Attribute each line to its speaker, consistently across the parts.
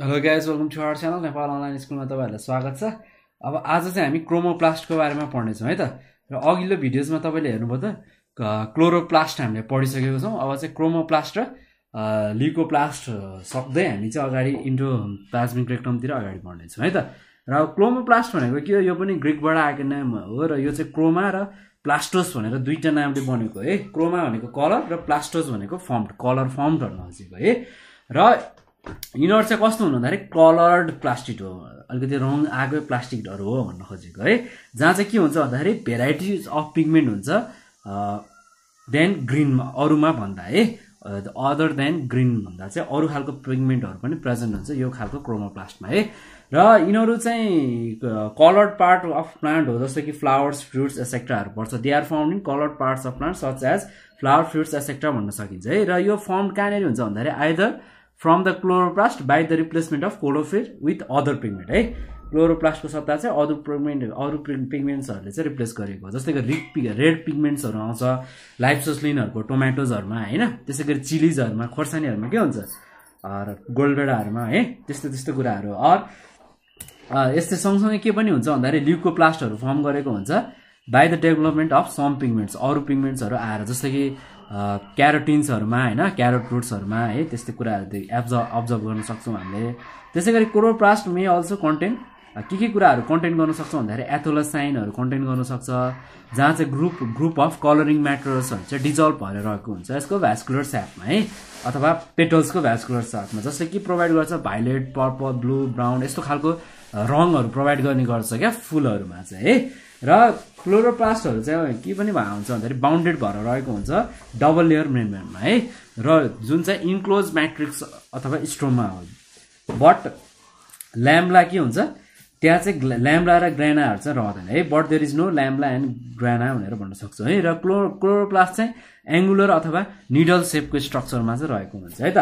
Speaker 1: Hello guys welcome to our channel Nepal online स्कुलमा तपाईँहरूलाई स्वागत छ। अब आज चाहिँ हामी क्रोमोप्लास्टको बारेमा पढ्नेछौँ है त? र अघिल्लो भिडियोजमा तपाईँले हेर्नुभयो त क्लोरोप्लास्ट हामीले पढिसकेको छौँ। अब चाहिँ क्रोमोप्लास्ट र लिकोप्लास्ट सक्दै हामी चाहिँ अगाडि इन्डो प्लाज्मिक रेक्टमतिर अगाडि बढ्नेछौँ है त? र क्रोमोप्लास्ट भनेको के हो? यो पनि ग्रिकबाट आएको नाम हो र यो चाहिँ क्रोमा र प्लास्टोस भनेर दुईवटा नामले बनेको है? क्रोमा भनेको कलर र प्लास्टोस भनेको फर्म कलर फर्म गर्न खोजेको है? र यिनीहरू चाहिँ कस्तो हुनु भन्दाखेरि कलर्ड प्लास्टिक हो। अलिकति रङ आएको प्लास्टिकहरू हो भन्न खोजेको है। जहाँ चाहिँ के हुन्छ भन्दाखेरि भेराइटिज अफ पिगमेन्ट हुन्छ देन ग्रिनमा अरूमा भन्दा है। अदर देन ग्रिन भन्दा चाहिँ अरू खालको पिगमेन्टहरू पनि प्रेजेन्ट हुन्छ यो खालको क्रोमोप्लास्टमा है। र यिनीहरू चाहिँ कलर्ड पार्ट अफ प्लान्ट हो जस्तो कि फ्लावर्स फ्रुट्स एसेक्ट्राहरू पर्छ। They are found in coloured parts of plant such as flower fruits etcetera भन्न सकिन्छ है। र यो फर्म कहाँनिर हुन्छ भन्दाखेरि either from the chloroplast by the replacement of chlorophyll with other pigment है? क्लोरोप्लास्टको सट्टा चाहिँ अरू पिगमेन्ट अरू पिगमेन्ट्सहरूले चाहिँ रिप्लेस गरेको जस्तै गरी रिड रेड पिगमेन्ट्सहरू आउँछ लाइफसोस्लिनहरूको टोमेटोजहरूमा होइन? त्यसै गरी चिलिजहरूमा खोर्सानीहरूमा के हुन्छ? गोल्डबेडाहरूमा है? त्यस्तो त्यस्तो कुराहरू। अर यस्तै सँगसँगै के पनि हुन्छ भन्दाखेरि ल्युकोप्लास्टहरू फर्म गरेको हुन्छ by the development of some pigments अरू पिगमेन्ट्सहरू आएर। जस्तै कि क्यारोटिन्सहरूमा होइन? क्यारोट फ्रुट्सहरूमा है त्यस्तै कुराहरू एब्जर्भ अब्जर्भ गर्न सक्छौँ हामीले। त्यसै गरी क्लोरोप्लास्ट मे अल्सो कन्टेन्ट के के कुराहरू कन्टेन्ट गर्न सक्छौँ भन्दाखेरि एथोलोसाइनहरू कन्टेन्ट गर्न सक्छ जहाँ चाहिँ ग्रुप ग्रुप अफ कलरिङ म्याटेरियल्सहरू चाहिँ डिजल्भ भएर रहेको हुन्छ। यसको भ्यास्कुलर स्यापमा है अथवा पेटल्सको भ्यास्कुलर स्यापमा जस्तै कि प्रोभाइड गर्छ? भाइलेट पर्पल ब्लू ब्राउन यस्तो खालको रङहरू प्रोभाइड गर्ने गर्छ क्या फुलहरूमा चाहिँ है। र क्लोरोप्लास्टहरू चाहिँ के पनि भएको हुन्छ भन्दाखेरि बााउन्डेड भएर रहेको हुन्छ डबल लेयर मेम्बरमा है? र जुन चाहिँ इन्क्लोज म्याट्रिक्स अथवा स्ट्रोमा हो। बट ल्याम्ला के हुन्छ? त्यहाँ चाहिँ ल्याम्ला र ग्रानाहरू चाहिँ रहँदैन है? But there is no lamella and grana भनेर भन्न सक्छौँ है? र क्लो क्लोरोप्लास्ट चाहिँ एङ्गुलर अथवा निडल सेपको स्ट्रक्चरमा चाहिँ रहेको हुन्छ है त?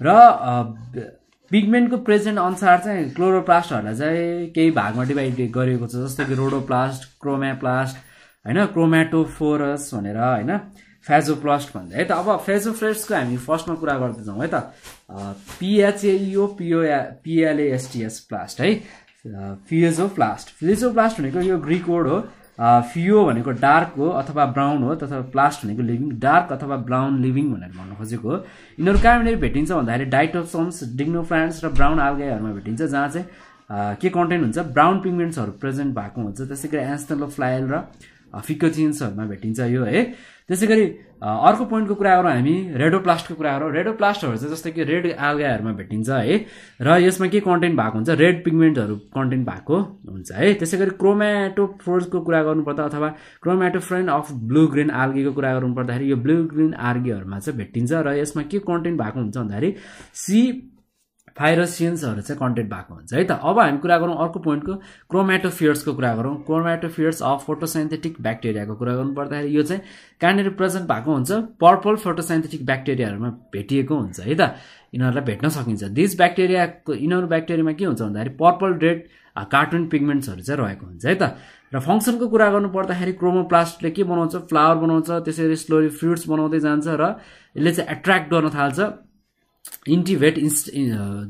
Speaker 1: र पिगमेन्टको प्रेजेन्ट अनुसार चाहिँ क्लोरोप्लास्टहरूलाई चाहिँ केही भागमा डिभाइड गरिएको छ जस्तै कि रोडोप्लास्ट क्रोमाप्लास्ट होइन? क्रोमेटोफोरस भनेर होइन? फेजोप्लास्ट भन्छ है त अब फेजोफ्रेस्टको हामी फर्स्टमा कुरा गर्दैछौँ है त। पिएचएइओ पिओ पिएलएएसटिएस प्लास्ट है? फिएजोप्लास्ट। फिएजोप्लास्ट भनेको यो ग्रिक वर्ड हो। फियो भनेको डार्क हो अथवा ब्राउन हो तथा प्लास्ट भनेको लिभिङ डार्क अथवा ब्राउन लिभिङ भनेर भन्न खोजेको हो। यिनीहरू कहाँनिर भेटिन्छ भन्दाखेरि डाइटोसम्स डिग्नोफ्रान्स र ब्राउन आल्गाईहरूमा भेटिन्छ जहाँ चाहिँ के कन्टेन्ट हुन्छ? ब्राउन पिगमेन्ट्सहरू प्रेजेन्ट भएको हुन्छ। त्यसै गरी एन्सनलो फ्लायल र फिकोचिन्सहरूमा भेटिन्छ यो है। त्यसै गरी अर्को पोइन्टको कुरा गरौँ हामी रेडोप्लास्टको कुरा गरौँ। रेडोप्लास्टहरू चाहिँ जस्तै कि रेड आल्गाहरू भेटिन्छ है। र यसमा के कन्टेन्ट भएको हुन्छ? रेड पिगमेन्टहरू कन्टेन्ट भएको हुन्छ है। त्यसै गरी क्रोमेटोफ्रोजको कुरा गर्नुपर्दा अथवा क्रोमेटोफ्रेन्ड अफ ब्लू ग्रिन आल्गीको कुरा गर्नु पर्दाखेरि यो ब्लू ग्रिन आर्गीहरूमा चाहिँ भेटिन्छ। र यसमा के कन्टेन्ट भएको हुन्छ भन्दाखेरि सी फाइरोसियन्सहरू चाहिँ कन्टेन्ट भएको हुन्छ है त? अब हामी कुरा गरौँ अर्को पोइन्टको क्रोमेटोफियर्सको कुरा गरौँ। क्रोमेटोफियर्स अफ फोटोसाइन्थेटिक ब्याक्टेरियाको कुरा गर्नु पर्दाखेरि यो चाहिँ कहाँनिर प्रेजेन्ट भएको हुन्छ? पर्पल फोटोसाइन्थेटिक ब्याक्टेरियाहरूमा भेटिएको हुन्छ है त? यिनीहरूलाई भेट्न सकिन्छ। दिस ब्याक्टेरियाको यिनीहरू ब्याक्टेरियामा के हुन्छ भन्दाखेरि पर्पल रेड कार्टुन पिगमेन्ट्सहरू चाहिँ रहेको हुन्छ है त? र फङ्सनको कुरा गर्नु पर्दाखेरि क्रोमोप्लास्टले के बनाउँछ? फ्लावर बनाउँछ त्यसरी स्लोली फ्रुट्स बनाउँदै जान्छ र यसले चाहिँ एट्र्याक्ट गर्न थाल्छ। इन्टिभेट इन्स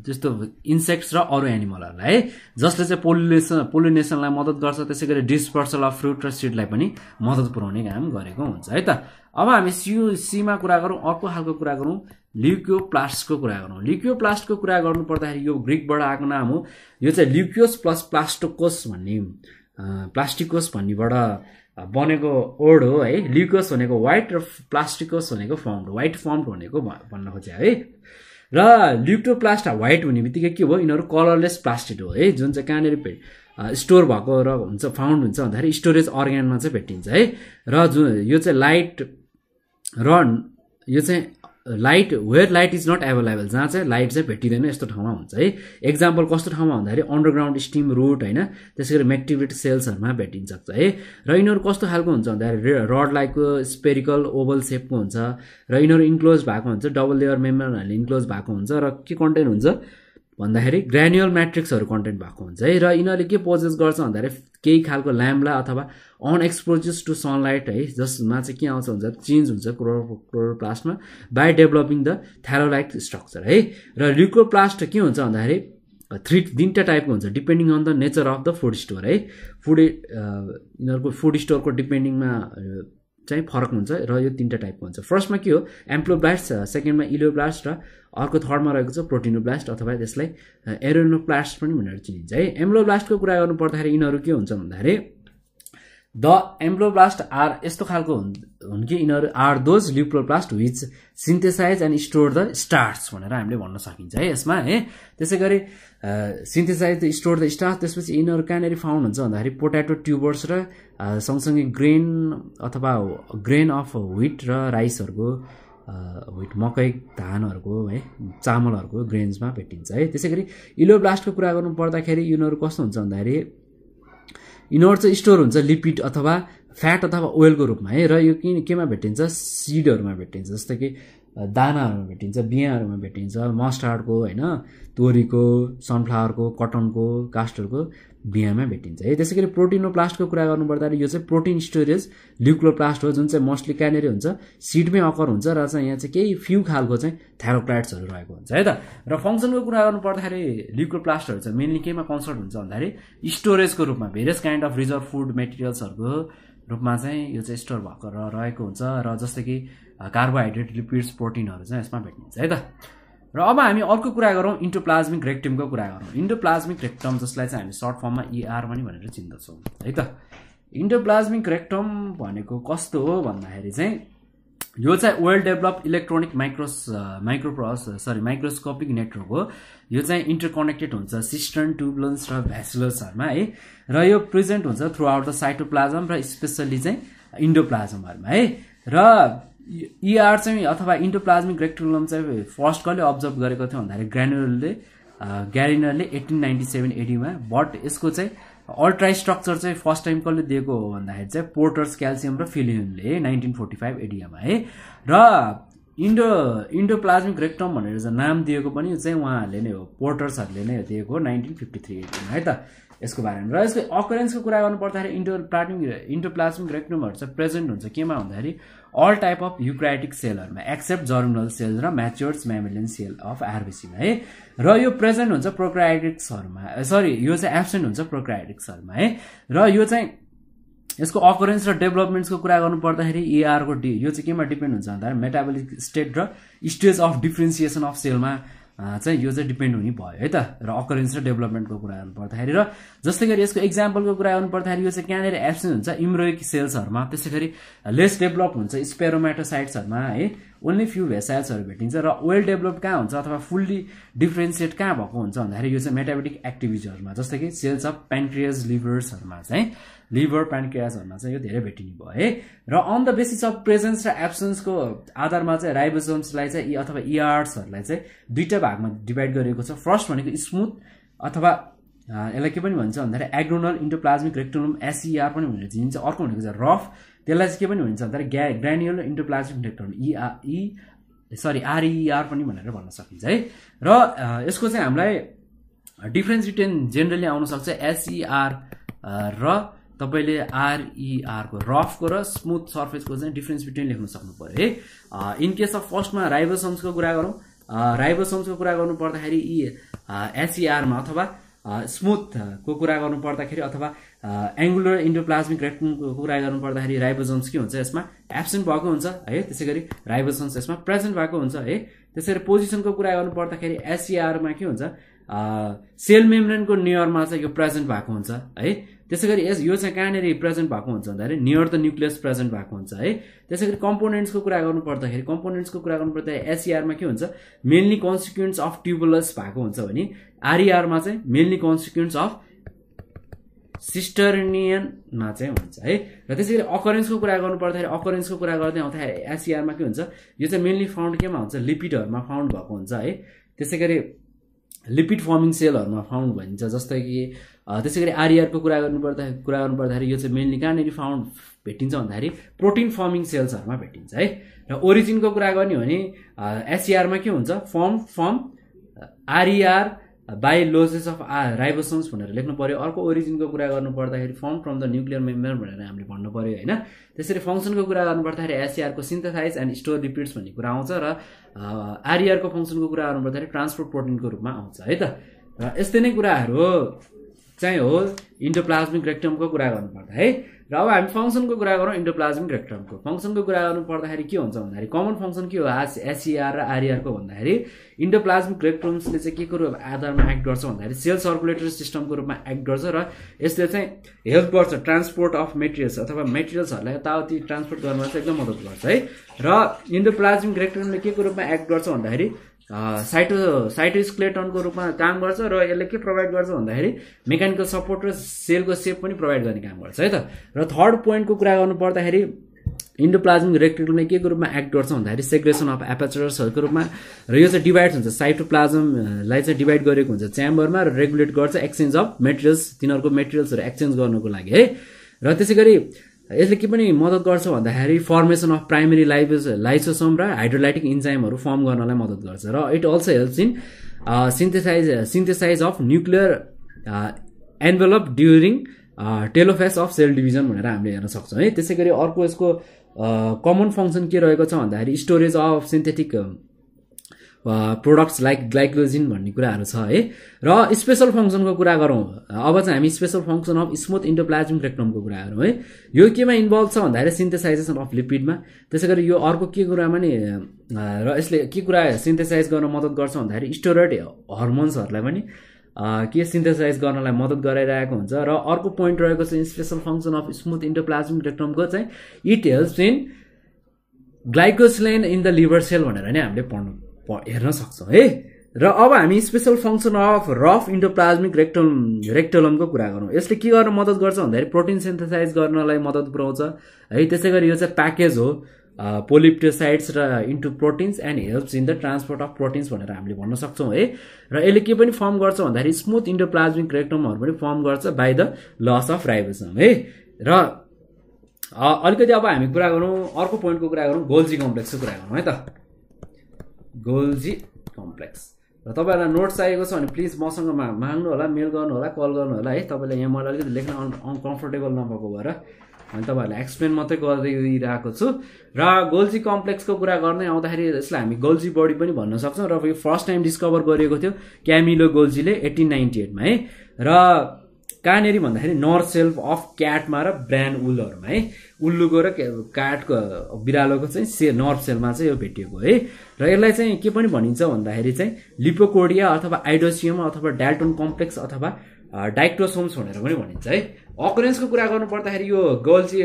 Speaker 1: त्यस्तो इन्सेक्ट्स र अरू एनिमलहरूलाई है? जसले चाहिँ पोलिनेसन पोलिनेसनलाई मद्दत गर्छ त्यसै गरी डिस्पर्सल अफ फ्रुट र सिडलाई पनि मद्दत पुऱ्याउने काम गरेको हुन्छ है त? अब हामी सियु सीमा कुरा गरौँ अर्को खालको कुरा गरौँ ल्युक्यो प्लास्टको कुरा गरौँ। ल्युक्यो प्लास्टको कुरा गर्नु पर्दाखेरि यो ग्रिकबाट आएको नाम हो यो चाहिँ ल्युक्योस प्लस प्लास्टोकोस भन्ने प्लास्टिकोस भन्नेबाट बनेको वर्ड हो है? ल्युकोस भनेको व्हाइट र प्लास्टिकोस भनेको फर्म व्हाइट फर्म भनेको भन्न खोजे है? र ल्युक्टोप्लास्ट व्हाइट हुने बित्तिकै के भयो यिनीहरू कलरलेस प्लास्टिक हो है? जुन चाहिँ कहाँनिर भेट स्टोर भएको र हुन्छ फाउन्ड हुन्छ भन्दाखेरि स्टोरेज अर्ग्यानमा चाहिँ भेटिन्छ है? र जुन यो चाहिँ लाइट र यो चाहिँ light where light is not available जहाँ चाहिँ लाइट चाहिँ भेटिँदैन यस्तो ठाउँमा हुन्छ है। एक्जाम्पल कस्तो ठाउँमा भन्दाखेरि अन्डरग्राउन्ड स्टिम रुट होइन? त्यसै गरी मेक्टिभिट सेल्सहरूमा भेटिन सक्छ है। र यिनीहरू कस्तो खालको हुन्छ भन्दाखेरि रड लाइकको स्पेरिकल ओभल सेपको हुन्छ। र यिनीहरू इन्क्लोज भएको हुन्छ डबल लेयर मेम्बरहरूले इन्क्लोज भएको हुन्छ। र के कन्टेन्ट हुन्छ? भन्दाखेरि ग्रान्युअल म्याट्रिक्सहरू कन्टेन्ट भएको हुन्छ है र यिनीहरूले के पोजेस गर्छ भन्दाखेरि केही खालको ल्याम्ला अथवा अनएक्सपोजेस टु सनलाइट है जसमा चाहिँ के आउँछ हुन्छ चेन्ज हुन्छ chloro क्लोरोप्लास्टमा by developing the thylakoid structure है। र ल्युकोप्लास्ट के हुन्छ भन्दाखेरि थ्री तिनवटा टाइपको हुन्छ depending on the nature of the food store है। फुड यिनीहरूको फुड स्टोरको डिपेन्डिङमा चाहिँ फरक हुन्छ र यो तिनवटा टाइपको हुन्छ। फर्स्टमा के हो? एम्प्लोब्लास्ट सेकेन्डमा इलोब्लास्ट र अर्को थर्डमा रहेको छ प्रोटिनोब्लास्ट अथवा त्यसलाई एरोनोप्लास्ट पनि भनेर चिनिन्छ। है एम्प्लोब्लास्टको कुरा गर्नु पर्दाखेरि यिनीहरू के हुन्छ भन्दाखेरि द एम्प्लोब्लास्ट आर यस्तो खालको हुन् कि यिनीहरू are those leucoplast which synthesize and store the starch भनेर हामीले भन्न सकिन्छ है यसमा है। त्यसै गरी synthesize the store the starch त्यसपछि यिनीहरू कहाँनिर फाउन्ड हुन्छ भन्दाखेरि पोट्याटो ट्युबर्स र सँगसँगै ग्रेन अथवा ग्रेन अफ विट र राइसहरूको विट मकै धानहरूको है चामलहरूको ग्रेन्समा भेटिन्छ है। त्यसै गरी इलोब्लास्टको कुरा गर्नु पर्दाखेरि यिनीहरू कस्तो हुन्छ भन्दाखेरि यिनीहरू चाहिँ स्टोर हुन्छ लिपिड अथवा फ्याट अथवा ओइलको रूपमा है र यो किन केमा भेटिन्छ? सिडहरूमा भेटिन्छ जस्तै कि दानाहरूमा भेटिन्छ बिहाहरूमा भेटिन्छ मस्टार्डको होइन तोरीको सनफ्लावरको कटनको कास्टरको बिहामा भेटिन्छ है। त्यसै गरी प्रोटिनोप्लास्टको कुरा गर्नुपर्दाखेरि यो चाहिँ प्रोटिन स्टोरेज ल्युक्लोप्लास्ट हो जुन चाहिँ मोस्टली कहाँनिर हुन्छ सिडमै अकर हुन्छ र चाहिँ यहाँ चाहिँ केही फ्यु खालको चाहिँ थ्यारोप्लाइट्सहरू रहेको हुन्छ है त। र फङ्सनको कुरा गर्नु पर्दाखेरि ल्युक्लोप्लास्टहरू चाहिँ मेनली केमा कन्सर्ट हुन्छ भन्दाखेरि स्टोरेजको रूपमा various kind of reserve food मेटेरियल्सहरूको रूपमा चाहिँ यो चाहिँ स्टोर भएको रहेको हुन्छ र जस्तै कि कार्बोहाइड्रेट लिपिड्स प्रोटिनहरू चाहिँ यसमा भेटिन्छ है त? र अब हामी अर्को कुरा गरौँ इन्टोप्लाज्मिक रेक्टमको कुरा गरौँ। इन्टोप्लाज्मिक रेक्टम जसलाई चाहिँ हामी सर्ट फर्ममा इआर पनि भनेर चिन्दछौँ है त? इन्टोप्लाज्मिक रेक्टम भनेको कस्तो हो भन्दाखेरि चाहिँ यो चाहिँ वेल डेभलप इलेक्ट्रोनिक माइक्रोस माइक्रोप्रस सरी माइक्रोस्कोपिक नेटवर्क हो। यो चाहिँ इन्टरकनेक्टेड हुन्छ सिस्टर्न ट्युबलन्स र भ्यासुलर्सहरूमा है। र यो प्रेजेन्ट हुन्छ थ्रु आउट द साइटोप्लाजम र स्पेसल्ली चाहिँ इन्डोप्लाजमहरूमा है। र इआर चाहिँ अथवा इन्टोप्लाज्मिक रेक्टुलम चाहिँ फर्स्ट कसले अब्जर्भ गरेको थियो भन्दाखेरि ग्रानुलरले ग्यारिनरले एटिन नाइन्टी सेभेन एडीमा बट यसको चाहिँ अल्ट्रा स्ट्रक्चर चाहिँ फर्स्ट टाइम कसले दिएको हो भन्दाखेरि चाहिँ पोर्टर्स क्याल्सियम र फिलियनले नाइन्टिन फोर्टी फाइभ एडियामा है। र इन्डो इन्डोप्लाज्मिक रेक्टम भनेर चाहिँ नाम दिएको पनि चाहिँ उहाँहरूले नै हो पोर्टर्सहरूले नै दिएको हो नाइन्टिन फिफ्टी थ्री एडियामा है त। यसको बारेमा। र यसको अकरेन्सको कुरा गर्नु पर्दाखेरि इन्टोप्लाज्मिक इन्टोप्लाज्मिक रेक्टोमहरू चाहिँ प्रेजेन्ट हुन्छ। केमा भन्दाखेरि अल टाइप अफ युक्राइटिक सेलहरूमा एक्सेप्ट जर्मिनल सेल र म्याच्योर्स म्यामिलियन सेल अफ आरबिसीमा है। र यो प्रेजेन्ट हुन्छ प्रोक्राइटिक्सहरूमा सरी यो चाहिँ एब्सेन्ट हुन्छ प्रोक्राइटिक्सहरूमा है। र यो चाहिँ यसको अकरेन्स र डेभलपमेन्ट्सको कुरा गर्नु पर्दाखेरि एआरको डि यो चाहिँ केमा डिपेन्ड हुन्छ भन्दाखेरि मेटाबोलिक स्टेट र स्टेज अफ डिफ्रेन्सिएसन अफ सेलमा चाहिँ यो चाहिँ डिपेन्ड हुने भयो है त? र अकरेन्स र डेभलपमेन्टको कुरा गर्नु पर्दाखेरि र जस्तै गरी यसको इक्जाम्पलको कुरा गर्नु पर्दाखेरि यो चाहिँ कहाँनिर एब्सेन्ट हुन्छ? इम्रोइक सेल्सहरूमा त्यसै गरी लेस डेभलप हुन्छ स्पेरोमाटोसाइट्सहरूमा है? ओन्ली फ्यु भेसाइल्सहरू भेटिन्छ र वेल डेभलप कहाँ हुन्छ अथवा फुल्ली डिफ्रेन्सिएट कहाँ भएको हुन्छ भन्दाखेरि यो चाहिँ मेटाबेटिक एक्टिभिटीहरूमा जस्तै कि सेल्स अफ पेन्ट्रियस लिभर्सहरूमा चाहिँ लिभर प्यान्क्रियासहरूमा चाहिँ यो धेरै भेटिने भयो है? र on the basis of presence र एब्सेन्सको आधारमा चाहिँ राइबोसोम्सलाई चाहिँ अथवा इआर्ट्सहरूलाई चाहिँ दुईवटा भागमा डिभाइड गरिएको छ। फर्स्ट भनेको स्मुथ अथवा यसलाई के पनि भन्छ भन्दाखेरि एग्रोनल इन्टोप्लाज्मिक रेक्टोनम एसइआर पनि भनेर चिनिन्छ अर्को भनेको चाहिँ रफ त्यसलाई चाहिँ के पनि भन्छ भन्दाखेरि ग्या ग्रान्युलर इन्टोप्लाज्मिक रेक्टोनम इआ इ सरी आरइआर पनि भनेर भन्न सकिन्छ है। र यसको चाहिँ हामीलाई डिफ्रेन्स रिटेन जेनरली आउन सक्छ एसइआर र तपाईँले आरइआरको रफको र स्मुथ सर्फेसको चाहिँ डिफ्रेन्स बिट्विन लेख्न सक्नु पऱ्यो है। इन केस अफ फर्स्टमा राइबोसम्सको कुरा गरौँ राइबोसम्सको कुरा गर्नु पर्दाखेरि यी एसिआरमा अथवा स्मुथको कुरा गर्नु पर्दाखेरि अथवा एङ्गुलर इन्डोप्लाज्मिक रेक्टनको कुरा गर्नु पर्दाखेरि राइबोजम्स के हुन्छ यसमा? एब्सेन्ट भएको हुन्छ है त्यसै गरी राइबोसम्स यसमा प्रेजेन्ट भएको हुन्छ है। त्यसै गरी पोजिसनको कुरा गर्नु पर्दाखेरि एसिआरमा के हुन्छ? सेल मेम्ब्रेनको नियरमा चाहिँ यो प्रेजेन्ट भएको हुन्छ है? त्यसै गरी यस यो चाहिँ कहाँनिर प्रेजेन्ट भएको हुन्छ भन्दाखेरि नियर द न्युक्लियस प्रेजेन्ट भएको हुन्छ है? त्यसै गरी कम्पोनेन्ट्सको कुरा गर्नु पर्दाखेरि कम्पोनेन्ट्सको कुरा गर्नु पर्दा एसिआरमा के हुन्छ? मेनली कन्सिक्वेन्स अफ ट्युबुलस भएको हुन्छ भने आरइआरमा चाहिँ मेनली कन्सिक्वेन्स अफ सिस्टर्नियनमा चाहिँ हुन्छ है? र त्यसै गरी अकरेन्सको कुरा गर्नु पर्दाखेरि अकरेन्सको कुरा गर्दै आउँदाखेरि एसिआरमा के हुन्छ? यो चाहिँ मेनली फाउन्ड केमा हुन्छ? लिपिडहरूमा फाउन्ड भएको हुन्छ है? त्यसै गरी लिपिड फर्मिङ सेलहरूमा फाउन्ड भनिन्छ जस्तै कि त्यसै गरी आरइआरको कुरा गर्नुपर्दा कुरा गर्नुपर्दाखेरि यो चाहिँ मेनली कहाँनिर फाउन्ड भेटिन्छ भन्दाखेरि प्रोटिन फर्मिङ सेल्सहरूमा भेटिन्छ है? र ओरिजिनको कुरा गर्ने हो भने एसिआरमा के हुन्छ? Form form RER by losses of uh ribosomes भनेर लेख्नु पऱ्यो अर्को ओरिजिनको कुरा गर्नु पर्दाखेरि form from the nuclear membrane भनेर हामीले भन्नु पऱ्यो होइन? त्यसरी फङ्सनको कुरा गर्नु पर्दाखेरि एसिआरको सिन्थेसाइज एन्ड स्टोर रिपिट्स भन्ने कुरा आउँछ र आरइआरको फङ्सनको कुरा गर्नु पर्दाखेरि ट्रान्सपोर्ट प्रोटिनको रूपमा आउँछ है त? र यस्तै नै कुराहरू चाहिँ हो इन्डोप्लाज्मिक रेक्टमको कुरा गर्नुपर्दा है? र अब हामी फङ्सनको कुरा गरौँ इन्डोप्लाज्मिक रेक्टमको फङ्सनको कुरा गर्नु पर्दाखेरि के हुन्छ भन्दाखेरि कमन फङ्सन के हो? आस एसइआर र आरइआरको भन्दाखेरि इन्डोप्लाज्मिक रेक्टम्सले चाहिँ के को आधारमा एक्ट गर्छ भन्दाखेरि सेल सर्कुलेटरी सिस्टमको रूपमा एक्ट गर्छ र यसले चाहिँ हेल्प गर्छ ट्रान्सपोर्ट अफ मेटेरियल्स अथवा मेटेरियल्सहरूलाई यताउति ट्रान्सपोर्ट गर्नमा चाहिँ एकदम मद्दत गर्छ है। र इन्डोप्लाज्मिक रेक्टमले के को रूपमा एक्ट गर्छ भन्दाखेरि साइटो साइटोस्क्लेटनको रूपमा काम गर्छ र यसले के प्रोभाइड गर्छ भन्दाखेरि मेकानिकल सपोर्ट र सेलको सेप पनि प्रोभाइड गर्ने काम गर्छ है त? र थर्ड पोइन्टको कुरा गर्नु पर्दाखेरि इन्डोप्लाज्मिक रेक्टिकुलमले के को रूपमा एक्ट गर्छ भन्दाखेरि सेग्रेसन अफ एपेचरसहरूको रूपमा र यो चाहिँ डिभाइड हुन्छ। साइटोप्लाजमलाई चाहिँ डिभाइड गरेको हुन्छ च्याम्बरमा र रेगुलेट गर्छ एक्सचेन्ज अफ मेटेरियल्स तिनीहरूको मेटेरियल्सहरू एक्सचेन्ज गर्नुको लागि है? र त्यसै गरी यसले के पनि मद्दत गर्छ भन्दाखेरि फर्मेसन अफ प्राइमेरी लाइबोस लाइसोसोम र हाइड्रोलाइटिक इन्जाइमहरू फर्म गर्नलाई मद्दत गर्छ र it also helps in synthesize synthesize of nuclear envelope during telophase of cell division भनेर हामीले हेर्न सक्छौँ है। त्यसै गरी अर्को यसको कमन फङ्सन के रहेको छ भन्दाखेरि storage of synthetic products like glycogen भन्ने कुराहरू छ है। र स्पेसल फङ्सनको कुरा गरौँ। अब चाहिँ हामी special function of smooth endoplasmic रेक्टमको कुरा गरौँ है। यो केमा इन्भल्भ छ भन्दाखेरि सिन्थेसाइजेसन अफ लिपिडमा त्यसै गरी यो अर्को के कुरामा नि र यसले के कुरा सिन्थेसाइज गर्न मद्दत गर्छ भन्दाखेरि स्टोरोइड हर्मोन्सहरूलाई पनि के सिन्थेसाइज गर्नलाई मद्दत गराइरहेको हुन्छ। र अर्को पोइन्ट रहेको छ special function of smooth endoplasmic रेक्टमको चाहिँ it helps in glycogenolysis in the liver cell भनेर नै हामीले पढ्नु। हेर्न सक्छौँ है? र अब हामी special function of rough endoplasmic rectal रेक्टोलमको कुरा गरौँ। यसले के गर्न मद्दत गर्छ भन्दाखेरि प्रोटिन सिन्थेसाइज गर्नलाई मद्दत पुऱ्याउँछ। है त्यसै गरी यो चाहिँ प्याकेज हो पोलिप्टोसाइड्स र into proteins and helps in the transport of proteins भनेर हामीले भन्न सक्छौँ है? र यसले के पनि फर्म गर्छ भन्दाखेरि स्मुथ इन्डोप्लाज्मिक रेक्टमहरू पनि फर्म गर्छ by the loss of ribosome है? र अलिकति अब हामी कुरा गरौँ अर्को पोइन्टको कुरा गरौँ गोल्जी कम्प्लेक्सको कुरा गरौँ है त? गोल्जी कम्प्लेक्स र तपाईँहरूलाई नोट चाहिएको छ भने प्लिज मसँग मा माग्नु होला मेल गर्नु होला कल गर्नु होला है। तपाईँले यहाँ मलाई अलिकति लेख्न अनकम्फर्टेबल नभएको भएर अनि तपाईँहरूलाई एक्सप्लेन मात्रै गरिदिइरहेको छु। र गोल्जी कम्प्लेक्सको कुरा गर्दै आउँदाखेरि यसलाई हामी गोल्जी बडी पनि भन्न सक्छौँ। र यो फर्स्ट टाइम डिस्कभर गरिएको थियो क्यामिलो गोल्जीले एटिन नाइन्टी एटमा है। र कहाँनिर भन्दाखेरि नर्थ सेल्फ अफ क्याटमा र ब्रान्ड उलहरूमा है। उल्लुको र काठको बिरालोको चाहिँ से नर्भ सेलमा चाहिँ यो भेटिएको है। र यसलाई चाहिँ के पनि भनिन्छ भन्दाखेरि चाहिँ लिपोकोडिया अथवा आइडोसियम अथवा डाल्टोन कम्प्लेक्स अथवा डाइक्टोसोम्स भनेर पनि भनिन्छ है। अकुरेन्सको कुरा गर्नु पर्दाखेरि यो गल्जी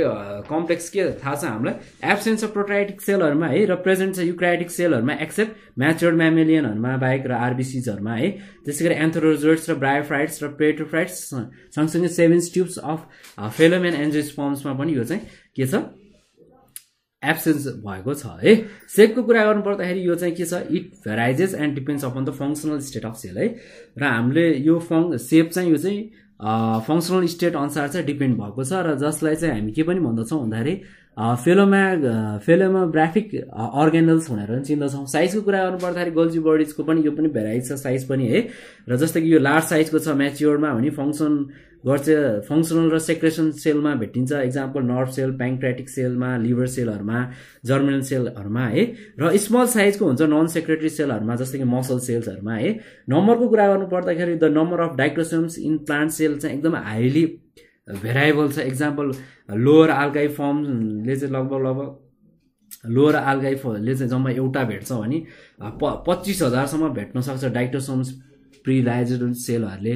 Speaker 1: कम्प्लेक्स के थाहा छ हामीलाई? एब्सेन्स अफ प्रोट्राइटिक सेलहरूमा है र प्रेजेन्ट छ युक्राइटिक सेलहरूमा एक्सेप्ट म्याच्योर्ड म्यामेलियनहरूमा बाहेक र आरबिसिजहरूमा है। त्यसै गरी एन्थोरोजोइड्स र ब्रायोफ्राइड्स र प्लेटोफ्राइड्स सँगसँगै सेभेन्स ट्युब्स अफ फेलोमेन एन्जोस्पम्समा पनि यो चाहिँ के छ? एब्सेन्स भएको छ है? सेपको कुरा गर्नु पर्दाखेरि यो चाहिँ के छ? It varies and depends upon the functional state of cell है? र हामीले यो फङ सेप चाहिँ यो चाहिँ फङ्सनल स्टेट अनुसार चाहिँ डिपेन्ड भएको छ र जसलाई चाहिँ हामी के पनि भन्दछौँ भन्दाखेरि फेलोमा फेलोमोग्राफिक अर्गेनल्स भनेर पनि चिन्दछौँ। साइजको कुरा गर्नु पर्दाखेरि गोल्जी बडिजको पनि यो पनि भेराइटी छ साइज पनि है। र जस्तै कि यो लार्ज साइजको छ म्याच्योरमा भने फङ्सन गर्छ फङ्सनल र सेक्रेसन सेलमा भेटिन्छ। इक्जाम्पल नर्भ सेल प्याङ्क्राटिक सेलमा लिभर सेलहरूमा जर्मिनल सेलहरूमा है। र स्मल साइजको हुन्छ नन सेक्रेटरी सेलहरूमा जस्तै कि मसल सेल्सहरूमा है। नम्बरको कुरा गर्नु पर्दाखेरि the number of chromosomes in plant cell चाहिँ एकदम हाइली भेराइबल छ इक्जाम्पल लोवर आल्गाई फर्मले चाहिँ लगभग लगभग लोवर फले चाहिँ जम्मा एउटा भेट्छ भने प पच्चिस हजारसम्म भेट्न सक्छ डाइक्टोसोम्स प्रिलाइजेड सेलहरूले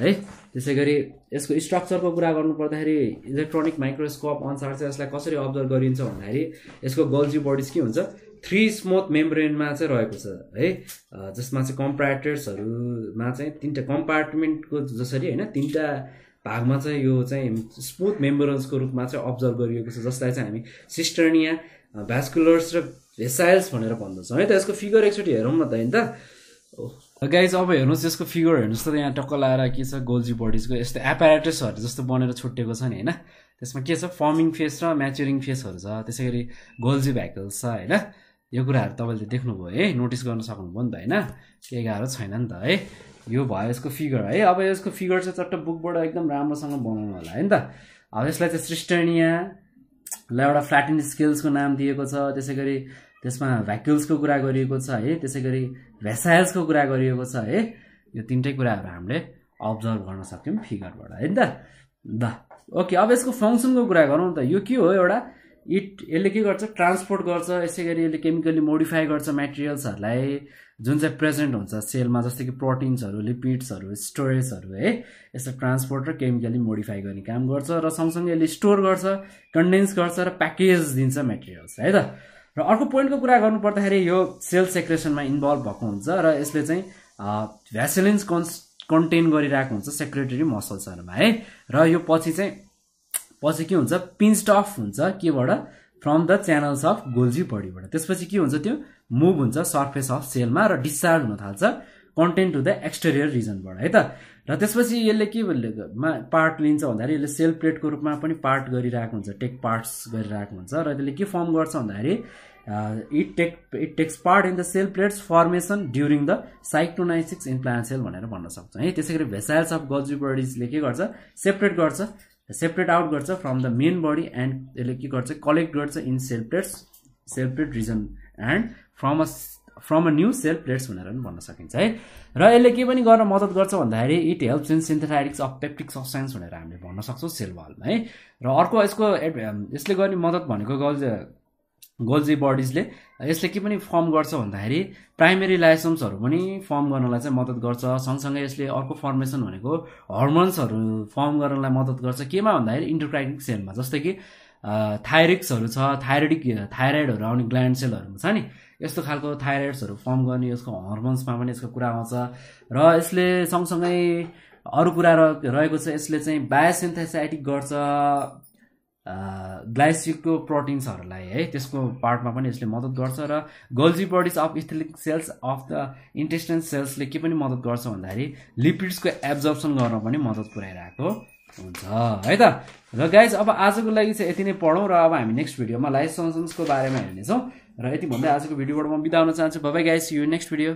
Speaker 1: है? त्यसै गरी यसको स्ट्रक्चरको कुरा गर्नु पर्दाखेरि इलेक्ट्रोनिक माइक्रोस्कोप अनुसार चाहिँ यसलाई कसरी अब्जर्भ गरिन्छ भन्दाखेरि यसको गल्जी बडिज के हुन्छ? थ्री स्मोथ मेम्ब्रेनमा चाहिँ रहेको छ है? जसमा चाहिँ कम्पार्टेर्सहरूमा चाहिँ तिनवटा कम्पार्टमेन्टको जसरी होइन? तिनवटा भागमा चाहिँ यो चाहिँ स्मुथ मेम्बरन्सको रूपमा चाहिँ अब्जर्भ गरिएको छ जसलाई चाहिँ हामी सिस्टर्निया भ्यास्कुलर्स र भेसाइल्स भनेर भन्दछौँ। है त यसको फिगर एकचोटि हेरौँ न त होइन त। गाइज अब हेर्नुहोस् यसको फिगर हेर्नुहोस् त यहाँ टक्क लाएर के छ गोल्जी बडिजको यस्तो एपारेटसहरू जस्तो बनेर छुट्टिएको छ नि होइन? त्यसमा के छ फर्मिङ फेस र म्याचुरिङ फेसहरू छ। त्यसै गरी गोल्जी भ्याकल्स छ होइन? यो कुराहरू तपाईँले देख्नुभयो है? नोटिस गर्न सक्नुभयो नि त होइन? केही गाह्रो छैन नि त है? यो भयो यसको फिगर है? अब यसको फिगर चाहिँ चट्ट बुकबाट एकदम राम्रोसँग बनाउनु होला है नि त? अब यसलाई चाहिँ सृष्टनीयलाई एउटा फ्ल्याटिन स्केल्सको नाम दिएको छ त्यसै गरी त्यसमा भ्याक्युल्सको कुरा गरिएको छ है? त्यसै गरी भेसाइल्सको कुरा गरिएको छ है? यो तिनटै कुराहरू हामीले अब्जर्भ गर्न सक्यौँ फिगरबाट है नि त? ल ओके अब यसको फङ्सनको कुरा गरौँ त। यो के हो एउटा इट यसले के गर्छ? ट्रान्सपोर्ट गर्छ यसै गरी यसले केमिकली मोडिफाई गर्छ मेटेरियल्सहरूलाई जुन चाहिँ प्रेजेन्ट हुन्छ सेलमा जस्तै कि प्रोटिन्सहरू लिपिड्सहरू स्टोरेजहरू है यसलाई ट्रान्सपोर्ट र केमिकली मोडिफाई गर्ने काम गर्छ र सँगसँगै यसले स्टोर गर्छ कन्डेन्स गर्छ र प्याकेज दिन्छ मेटेरियल्स है त? र अर्को पोइन्टको कुरा गर्नु पर्दाखेरि यो सेल सेक्रेसनमा इन्भल्भ भएको हुन्छ र यसले चाहिँ भ्यासेलिन्स कन्स कन्टेन गरिरहेको हुन्छ सेक्रेटरी मसल्सहरूमा है? र यो पछि चाहिँ पछि के हुन्छ? पिन्स्ड अफ हुन्छ केबाट? From the channels of Golgi बडीबाट त्यसपछि के हुन्छ त्यो? मुभ हुन्छ सर्फेस अफ सेलमा र डिस्चार्ज हुन थाल्छ कन्टेन्ट टु द एक्सटेरियर रिजनबाट है त? र त्यसपछि यसले के मा पार्ट लिन्छ भन्दाखेरि यसले सेल प्लेटको रूपमा पनि पार्ट गरिरहेको हुन्छ टेक पार्ट्स गरिरहेको हुन्छ र त्यसले के फर्म गर्छ भन्दाखेरि it take it takes part in the cell plates formation during the साइक्टोनाइसिक्स in plant cell भनेर भन्न सक्छौँ है? त्यसै गरी भेसाइल्स अफ गल्जी बडिजले के गर्छ? सेपरेट गर्छ। सेपरेट आउट गर्छ from the main body and यसले के गर्छ कलेक्ट गर्छ in cell plates cell plate region and from a from a new cell plates भनेर पनि भन्न सकिन्छ है? र यसले के पनि गर्न मद्दत गर्छ भन्दाखेरि it helps in synthetics of peptic substance भनेर हामीले भन्न सक्छौँ सेल वालमा है? र अर्को यसको यसले गर्ने मद्दत भनेको गल्ज गोल्जी बडिजले यसले के पनि फर्म गर्छ भन्दाखेरि प्राइमेरी लाइसम्सहरू पनि फर्म गर्नलाई चाहिँ मद्दत गर्छ। सँगसँगै यसले अर्को फर्मेसन भनेको हर्मोन्सहरू फर्म गर्नलाई मद्दत गर्छ। केमा भन्दाखेरि इन्टरक्राइटिक सेलमा जस्तै कि थाइरिक्सहरू छ थाइरोइडिक थाइरोइडहरू आउने ग्ल्यान्ड सेलहरूमा छ नि। यस्तो खालको थाइरोइड्सहरू फर्म गर्ने यसको हर्मोन्समा पनि यसको कुरा आउँछ। र यसले सँगसँगै अरू कुरा रहेको छ यसले चाहिँ बायोसिन्थेसाइटिक गर्छ। ग्लाइसिकको प्रोटिन्सहरूलाई है त्यसको पार्टमा पनि यसले मद्दत गर्छ र Golgi bodies of ethylic cells of the intestinal सेल्सले के पनि मद्दत गर्छ भन्दाखेरि लिपिड्सको एब्जर्प्सन गर्न पनि मद्दत पुऱ्याइरहेको हुन्छ है त? र गाइज अब आजको लागि चाहिँ यति नै पढौँ र अब हामी नेक्स्ट भिडियोमा लाइफ सन्सन्सको बारेमा हेर्नेछौँ। र यति भन्दै आजको भिडियोबाट म बिदा हुन चाहन्छु। Bye guys you next video